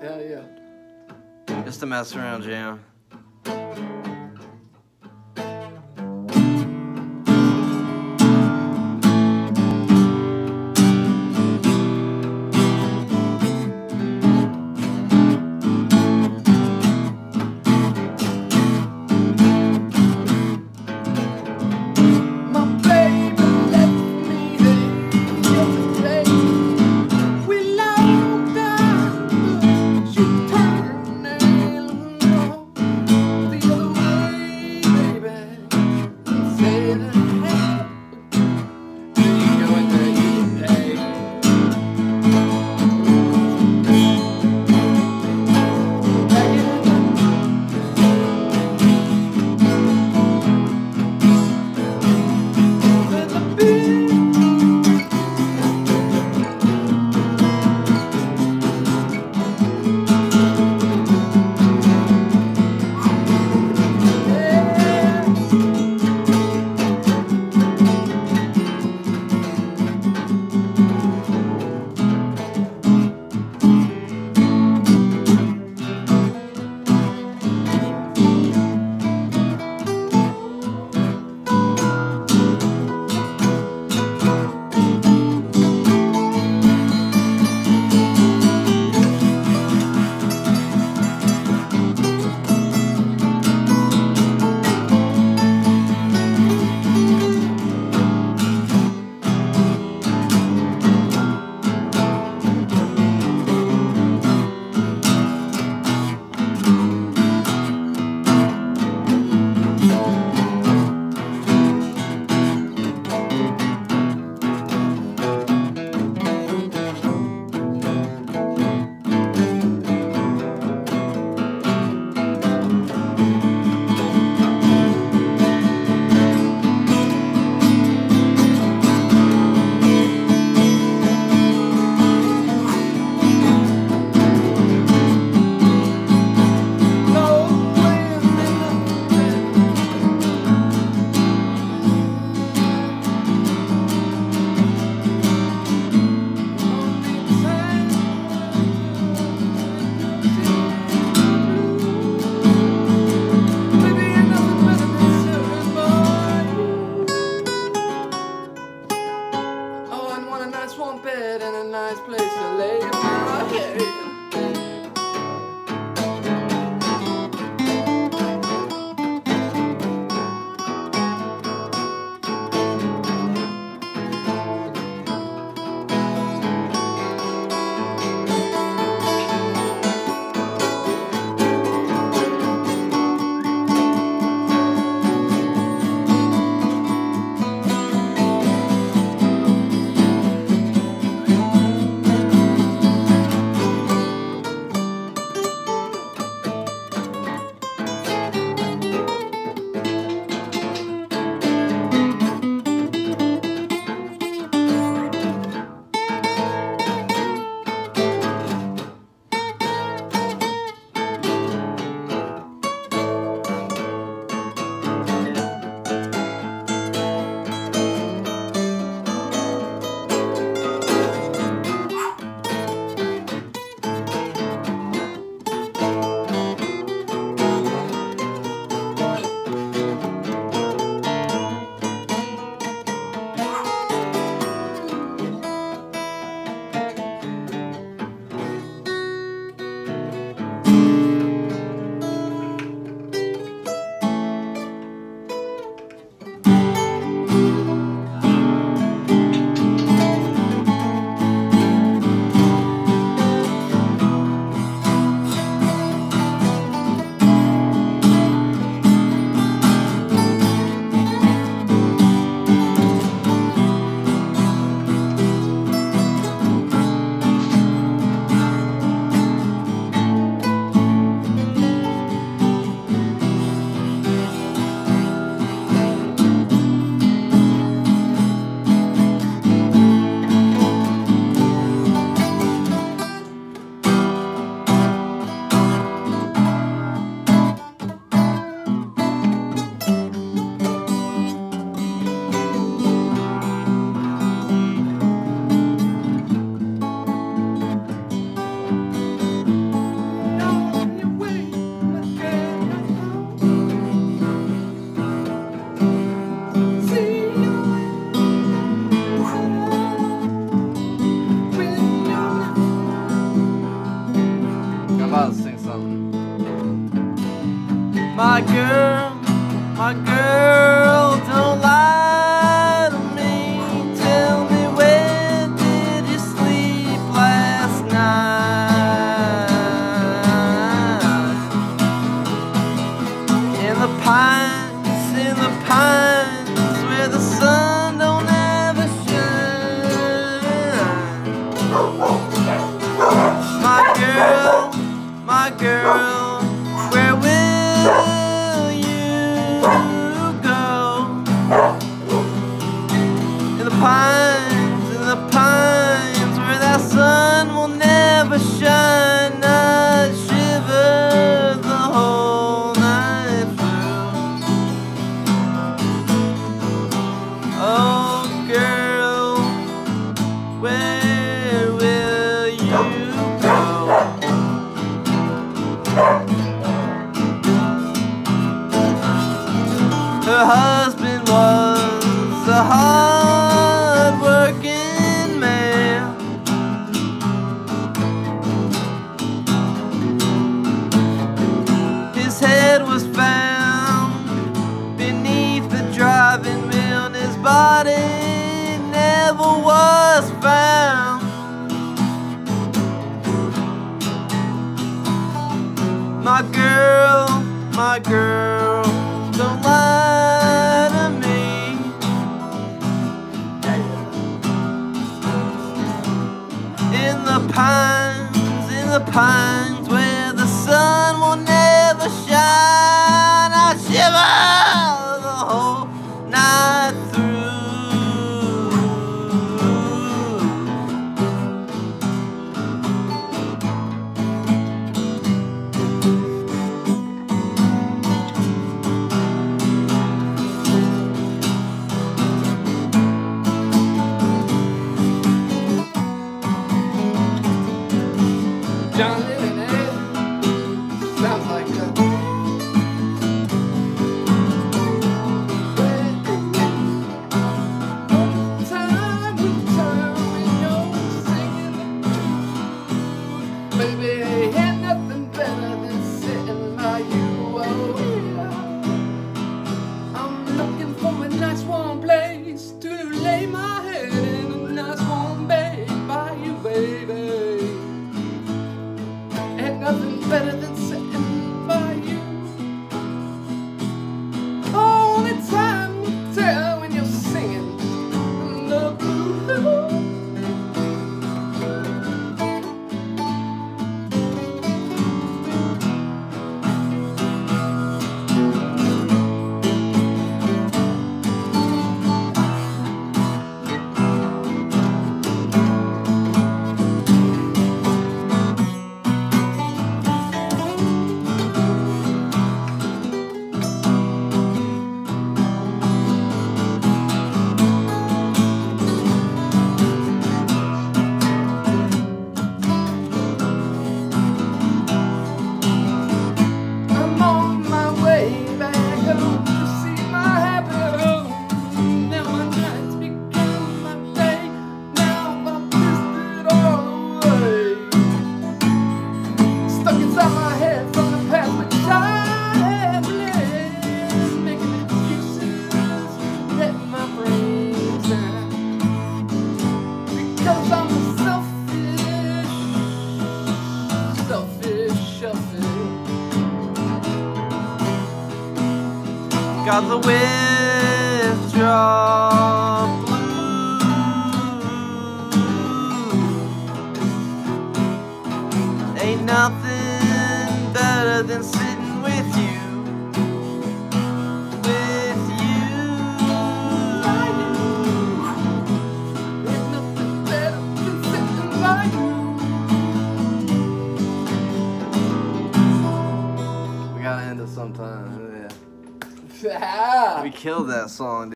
Hell yeah. Just a mess around jam. I'll sing something. My girl, my girl, don't lie to me. Tell me where did you sleep last night? In the pines, in the pines. My girl, my girl, don't lie to me. In the pines, in the pines, where the sun will never shine, I shiver. baby. got the withdrawal blues. Ain't nothing better than kill killed that song.